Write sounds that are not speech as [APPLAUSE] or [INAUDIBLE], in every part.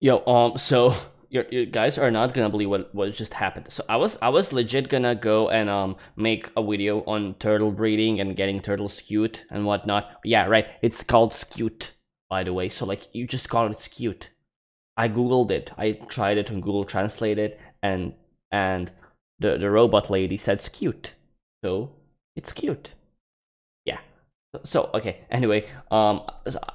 Yo, um, so [LAUGHS] you guys are not gonna believe what what just happened. So I was I was legit gonna go and um make a video on turtle breeding and getting turtle scute and whatnot. Yeah, right. It's called skewt, by the way. So like you just call it skewt. I googled it. I tried it on Google Translate it, and and the the robot lady said skewt. So it's cute so okay anyway um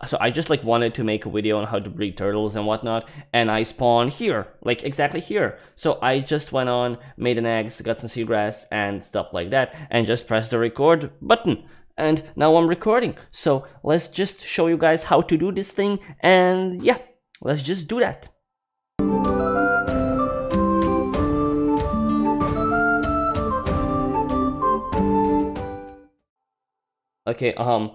so i just like wanted to make a video on how to breed turtles and whatnot and i spawned here like exactly here. So i just went on made an eggs got some seagrass and stuff like that and just pressed the record button and now i'm recording. So let's just show you guys how to do this thing and yeah let's just do that Okay, um,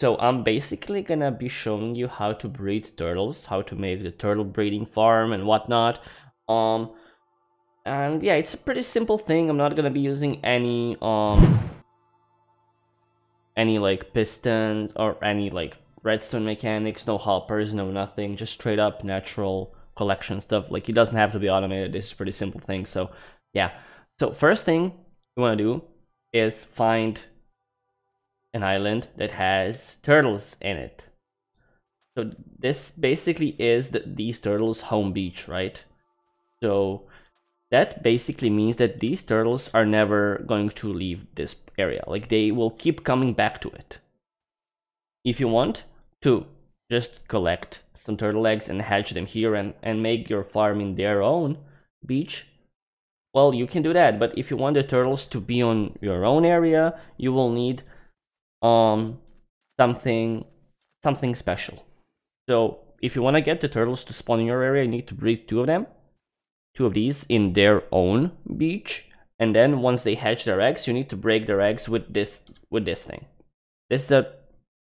so I'm basically gonna be showing you how to breed turtles, how to make the turtle breeding farm and whatnot. Um, and yeah, it's a pretty simple thing. I'm not gonna be using any, um, any like pistons or any like redstone mechanics, no hoppers, no nothing, just straight up natural collection stuff. Like it doesn't have to be automated. It's a pretty simple thing. So yeah. So first thing you want to do is find an island that has turtles in it. So this basically is the, these turtles' home beach, right? So that basically means that these turtles are never going to leave this area. Like they will keep coming back to it. If you want to just collect some turtle eggs and hatch them here and, and make your farm in their own beach, well, you can do that. But if you want the turtles to be on your own area, you will need um something something special. So if you want to get the turtles to spawn in your area, you need to breed two of them, two of these in their own beach, and then once they hatch their eggs, you need to break their eggs with this with this thing. This is a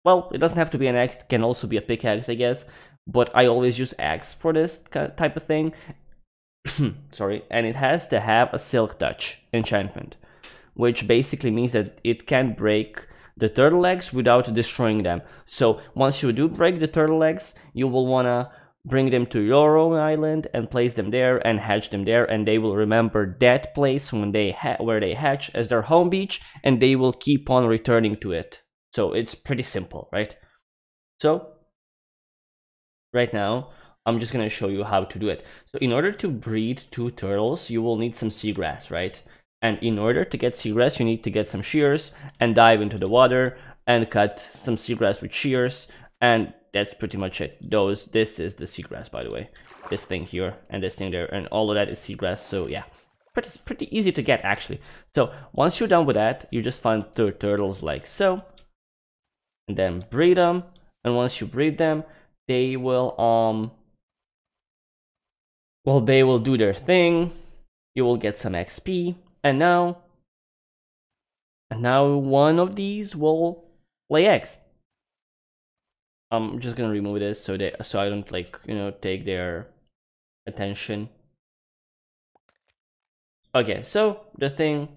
well, it doesn't have to be an egg; it can also be a pickaxe, I guess. But I always use eggs for this type of thing. [CLEARS THROAT] Sorry, and it has to have a silk touch enchantment, which basically means that it can break the turtle eggs without destroying them. So once you do break the turtle eggs, you will wanna bring them to your own island and place them there and hatch them there and they will remember that place when they where they hatch as their home beach and they will keep on returning to it. So it's pretty simple, right? So right now I'm just gonna show you how to do it. So in order to breed two turtles, you will need some seagrass, right? And in order to get seagrass, you need to get some shears and dive into the water and cut some seagrass with shears. And that's pretty much it. Those, this is the seagrass, by the way. This thing here and this thing there, and all of that is seagrass. So yeah, pretty pretty easy to get actually. So once you're done with that, you just find two turtles like so, and then breed them. And once you breed them, they will um, well, they will do their thing. You will get some XP and now, and now one of these will lay eggs. I'm just gonna remove this so they so I don't like you know take their attention. Okay, so the thing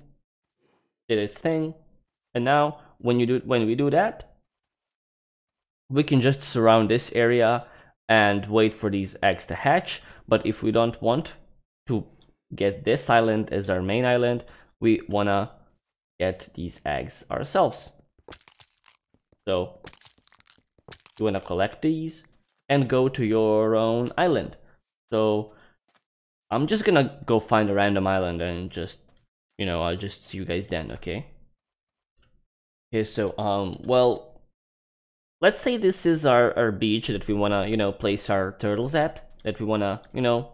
did its thing, and now when you do when we do that, we can just surround this area and wait for these eggs to hatch. But if we don't want to get this island as our main island, we wanna get these eggs ourselves. So you wanna collect these and go to your own island. So I'm just gonna go find a random island and just, you know, I'll just see you guys then, okay? Okay, so, um, well, let's say this is our, our beach that we wanna, you know, place our turtles at, that we wanna, you know,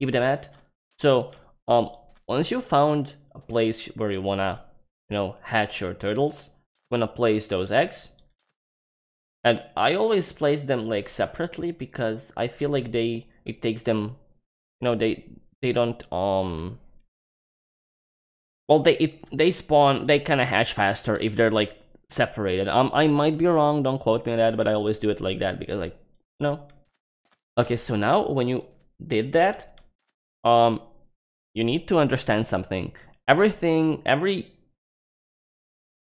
keep them at. So, um, once you found a place where you wanna, you know, hatch your turtles, you wanna place those eggs. And I always place them like separately because I feel like they it takes them, you know, they they don't um. Well, they it, they spawn they kind of hatch faster if they're like separated. Um, I might be wrong. Don't quote me on that, but I always do it like that because like no. Okay, so now when you did that, um, you need to understand something. Everything, every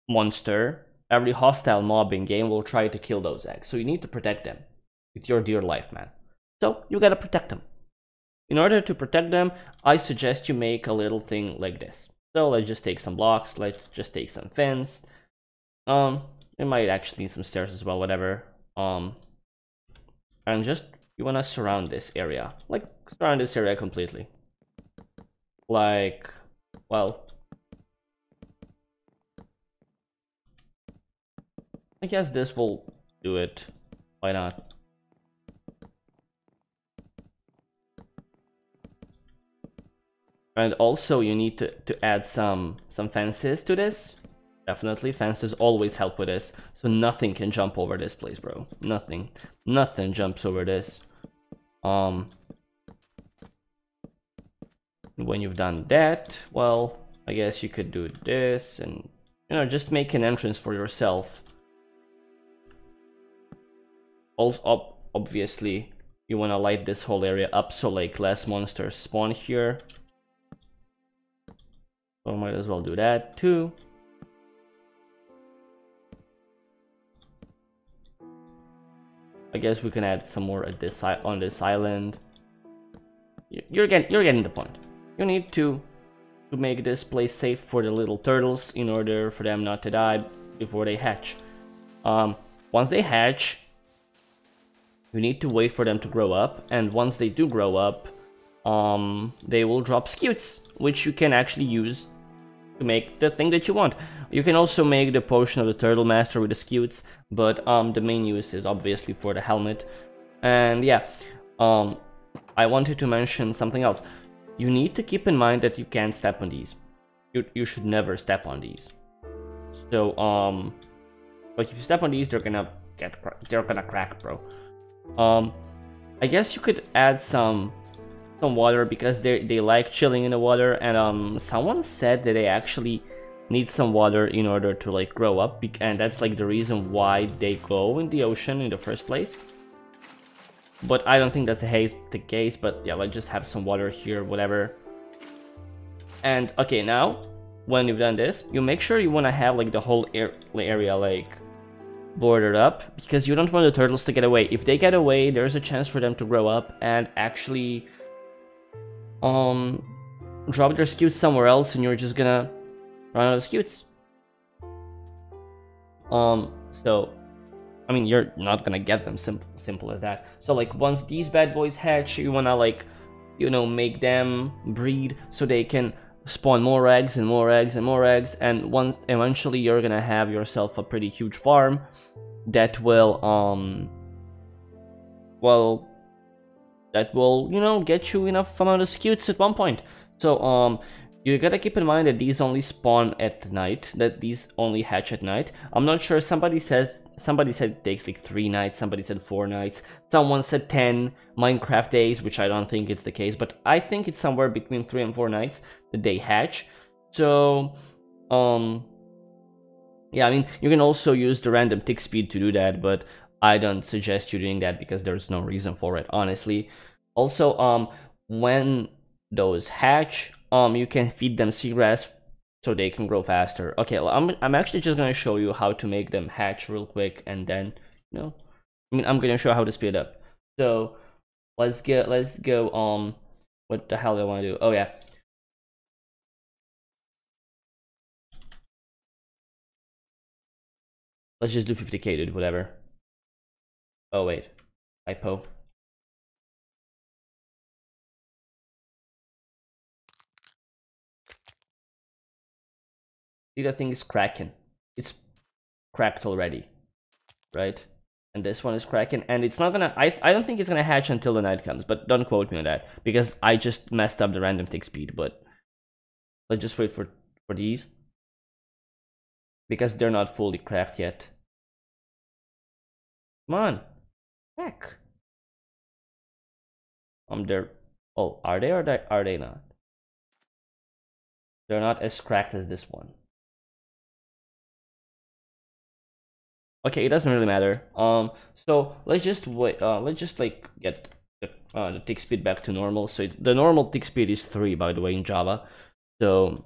monster, every hostile mob in game will try to kill those eggs. So you need to protect them with your dear life, man. So you gotta protect them. In order to protect them, I suggest you make a little thing like this. So let's just take some blocks, let's just take some fence. Um, it might actually need some stairs as well, whatever. Um, and just, you wanna surround this area. Like, surround this area completely. Like, well, I guess this will do it. Why not? And also you need to, to add some, some fences to this. Definitely, fences always help with this. So nothing can jump over this place, bro. Nothing. Nothing jumps over this. Um, when you've done that, well, I guess you could do this and, you know, just make an entrance for yourself. Also obviously you want to light this whole area up so like less monsters spawn here. So might as well do that too. I guess we can add some more at this on this island. You're getting you're getting the point you need to to make this place safe for the little turtles in order for them not to die before they hatch um, once they hatch you need to wait for them to grow up, and once they do grow up, um, they will drop scutes, which you can actually use to make the thing that you want. You can also make the potion of the Turtle Master with the scutes, but um, the main use is obviously for the helmet. And yeah, um, I wanted to mention something else. You need to keep in mind that you can't step on these. You, you should never step on these. So, um, but if you step on these, they're gonna get, they're gonna crack, bro. Um, I guess you could add some some water because they they like chilling in the water, and um, someone said that they actually need some water in order to like grow up, and that's like the reason why they go in the ocean in the first place. But I don't think that's the case. But yeah, let's just have some water here, whatever. And okay, now when you've done this, you make sure you want to have like the whole area like bordered up because you don't want the turtles to get away. If they get away, there's a chance for them to grow up and actually um drop their scutes somewhere else and you're just gonna run out of scutes. Um so I mean you're not gonna get them simple simple as that. So like once these bad boys hatch, you wanna like you know make them breed so they can spawn more eggs and more eggs and more eggs and once eventually you're gonna have yourself a pretty huge farm that will um well that will you know get you enough amount of scutes at one point so um you gotta keep in mind that these only spawn at night that these only hatch at night i'm not sure somebody says somebody said it takes like three nights somebody said four nights someone said 10 minecraft days which i don't think it's the case but i think it's somewhere between three and four nights that they hatch so um yeah, I mean, you can also use the random tick speed to do that, but I don't suggest you doing that because there's no reason for it, honestly. Also, um, when those hatch, um, you can feed them seagrass so they can grow faster. Okay, I'm, I'm actually just going to show you how to make them hatch real quick and then, you know, I mean, I'm going to show how to speed up. So, let's get, let's go, um, what the hell do I want to do? Oh, yeah. Let's just do 50k, dude, whatever. Oh, wait. Typo. See, that thing is cracking. It's cracked already, right? And this one is cracking, and it's not gonna, I, I don't think it's gonna hatch until the night comes, but don't quote me on that, because I just messed up the random tick speed, but let's just wait for, for these because they're not fully cracked yet. Come on, heck. Um, they're oh, are they or are they not? They're not as cracked as this one. Okay, it doesn't really matter. Um, so let's just wait. Uh, let's just like get the, uh, the tick speed back to normal. So it's, the normal tick speed is three, by the way, in Java. So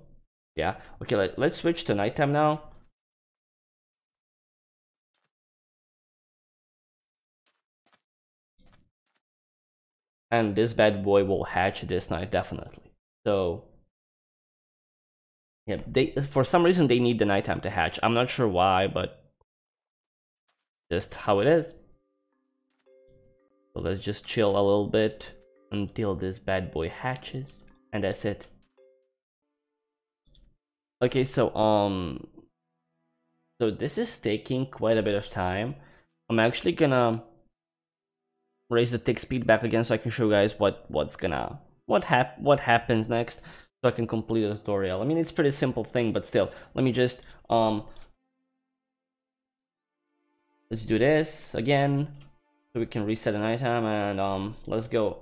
yeah. Okay, let, let's switch to nighttime now. and this bad boy will hatch this night definitely. So yeah, they for some reason they need the nighttime to hatch. I'm not sure why, but just how it is. So let's just chill a little bit until this bad boy hatches, and that's it. Okay, so um, so this is taking quite a bit of time. I'm actually gonna raise the tick speed back again so I can show you guys what what's gonna what hap what happens next so I can complete the tutorial. I mean it's pretty simple thing but still let me just um let's do this again so we can reset the nighttime and um let's go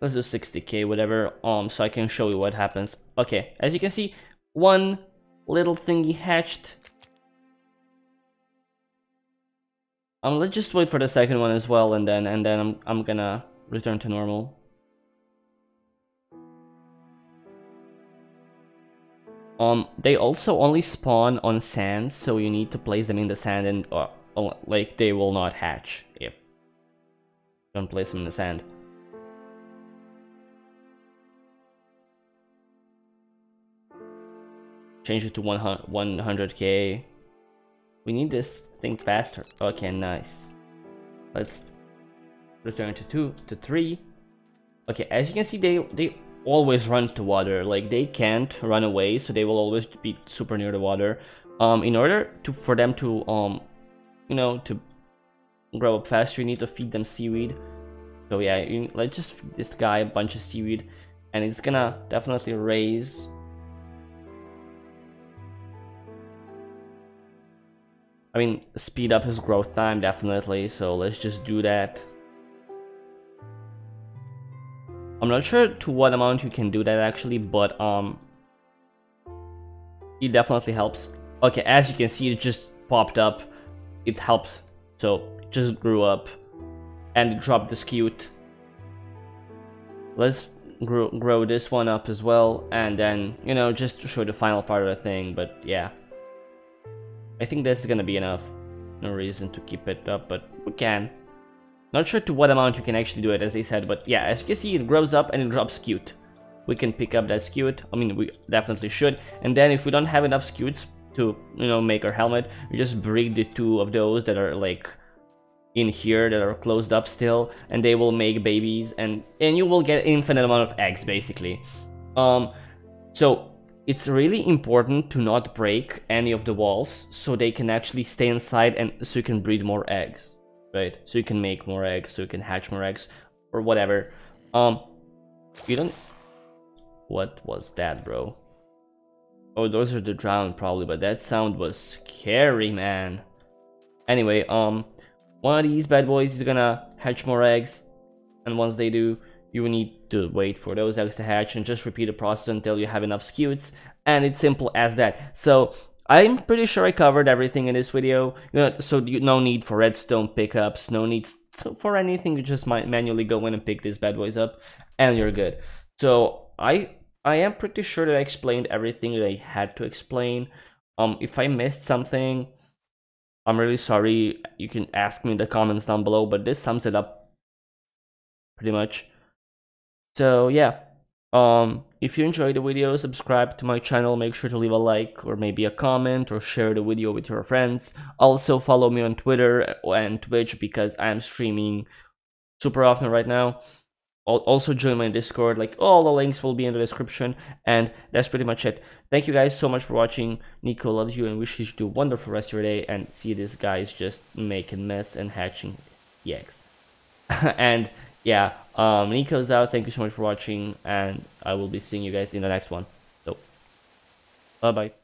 let's do 60k whatever um so I can show you what happens okay as you can see one little thingy hatched. Um, let's just wait for the second one as well, and then and then I'm I'm gonna return to normal. Um, they also only spawn on sand, so you need to place them in the sand, and uh, like they will not hatch if don't place them in the sand. Change it to 100k. We need this thing faster. Okay, nice. Let's return to 2, to 3. Okay, as you can see, they, they always run to water. Like, they can't run away, so they will always be super near the water. Um, in order to for them to, um, you know, to grow up faster, you need to feed them seaweed. So yeah, you, let's just feed this guy a bunch of seaweed, and it's gonna definitely raise I mean, speed up his growth time, definitely, so let's just do that. I'm not sure to what amount you can do that actually, but um, it definitely helps. Okay, as you can see, it just popped up. It helped, so it just grew up, and dropped the scute. Let's grow, grow this one up as well, and then, you know, just to show the final part of the thing, but yeah. I think this is gonna be enough. No reason to keep it up, but we can. Not sure to what amount you can actually do it, as I said, but yeah, as you can see, it grows up and it drops scute. We can pick up that scute. I mean, we definitely should. And then if we don't have enough scutes to, you know, make our helmet, we just breed the two of those that are like in here that are closed up still, and they will make babies, and and you will get infinite amount of eggs basically. Um, so it's really important to not break any of the walls so they can actually stay inside and so you can breed more eggs right? So you can make more eggs so you can hatch more eggs or whatever. Um you don't what was that bro? Oh those are the drowned probably but that sound was scary man. Anyway um one of these bad boys is gonna hatch more eggs and once they do you need to wait for those eggs to hatch and just repeat the process until you have enough scutes and it's simple as that. So I'm pretty sure I covered everything in this video. You know, so you, no need for redstone pickups no need for anything. You just might manually go in and pick these bad boys up and you're good. So I I am pretty sure that I explained everything that I had to explain. Um if I missed something I'm really sorry. You can ask me in the comments down below but this sums it up pretty much. So yeah, um, if you enjoyed the video, subscribe to my channel, make sure to leave a like or maybe a comment or share the video with your friends. Also follow me on Twitter and Twitch because I am streaming super often right now. Also join my Discord, like all the links will be in the description and that's pretty much it. Thank you guys so much for watching. Niko loves you and wishes you a wonderful rest of your day and see these guy's just making mess and hatching eggs. [LAUGHS] and yeah, um, Niko's out. Thank you so much for watching, and I will be seeing you guys in the next one. So, bye bye.